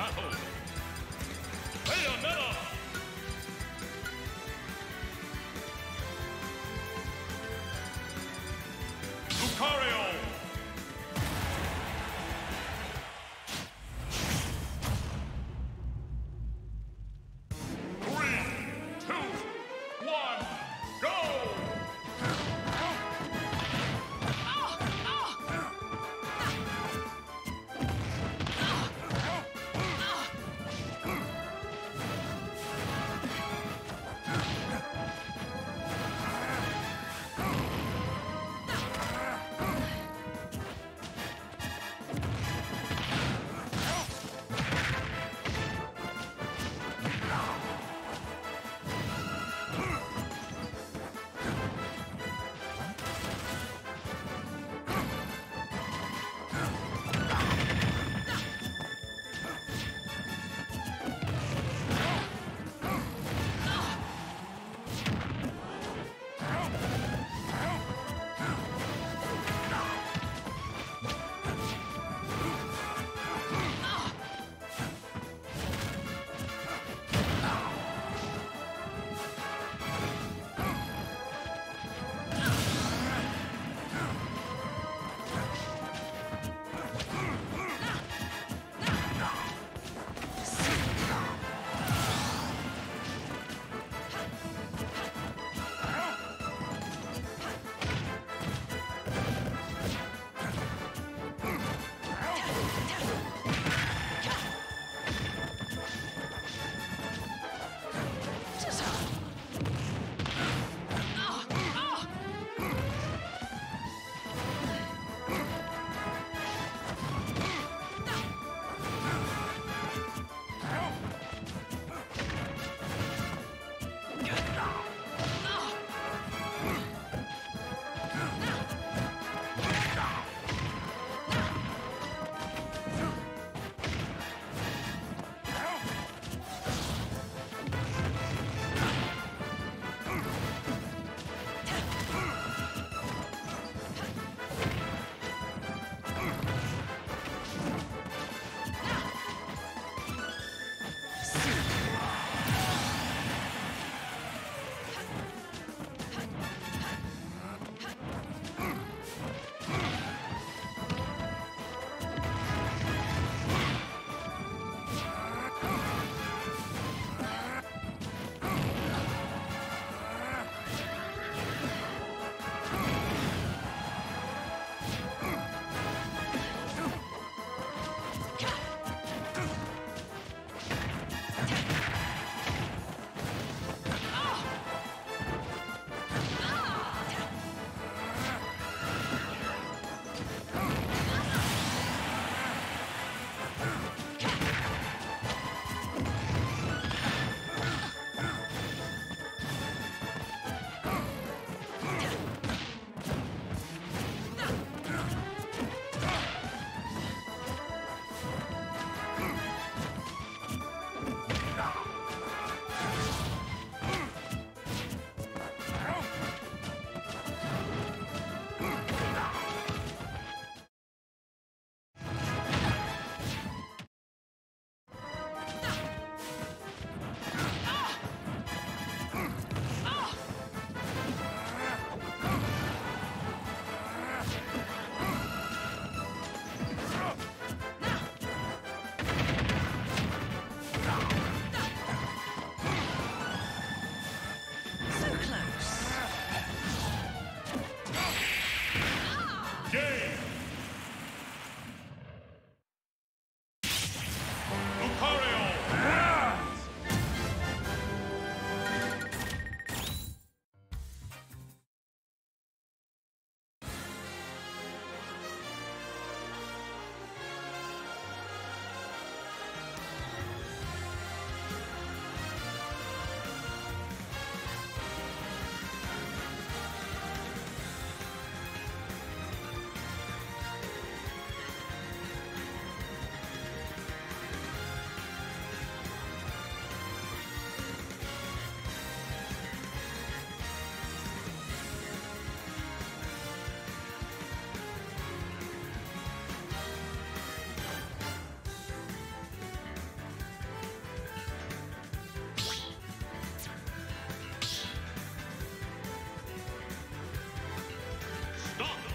battle. Bayonetta! Lucario!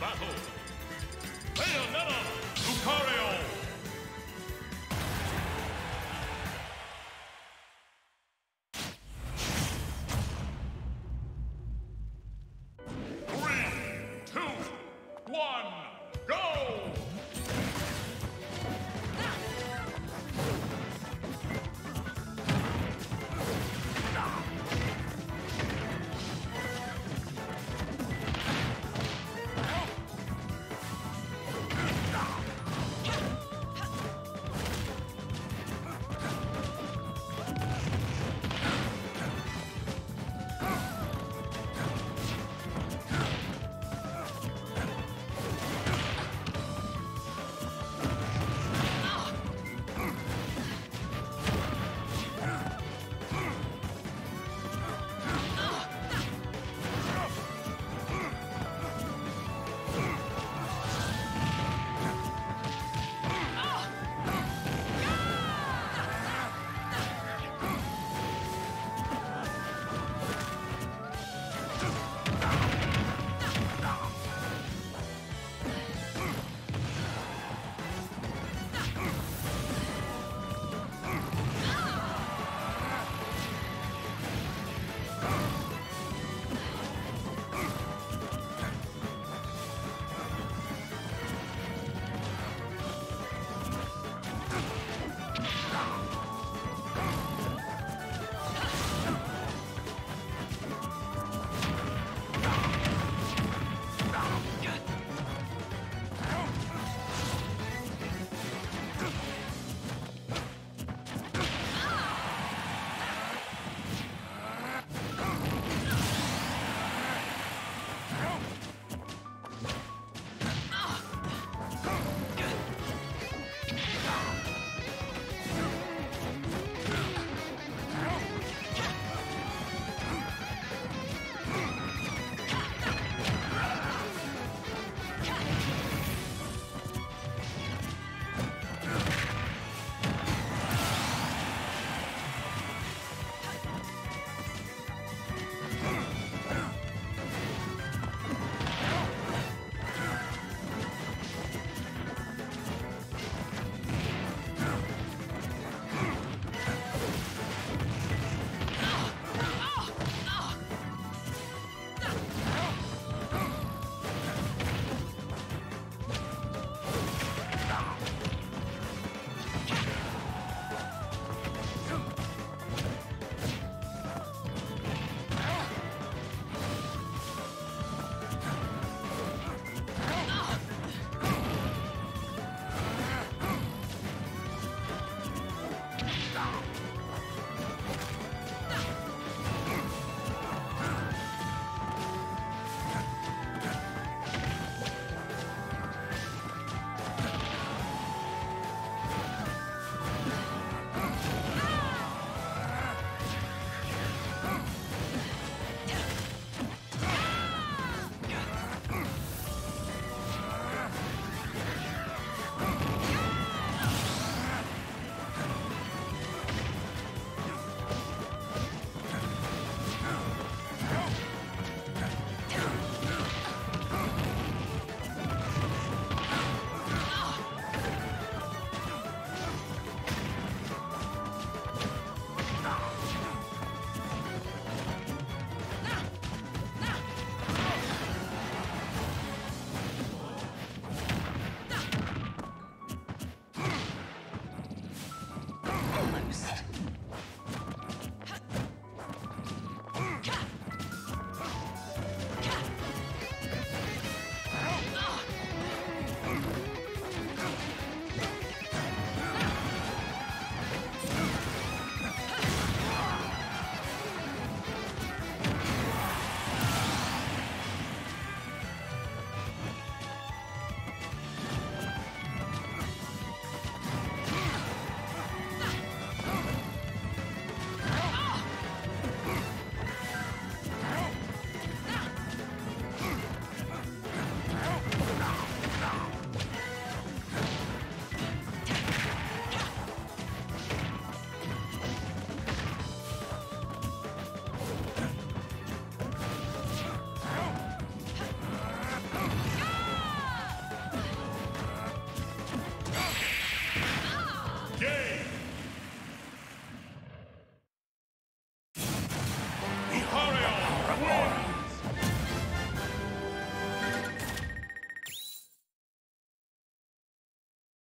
Battle.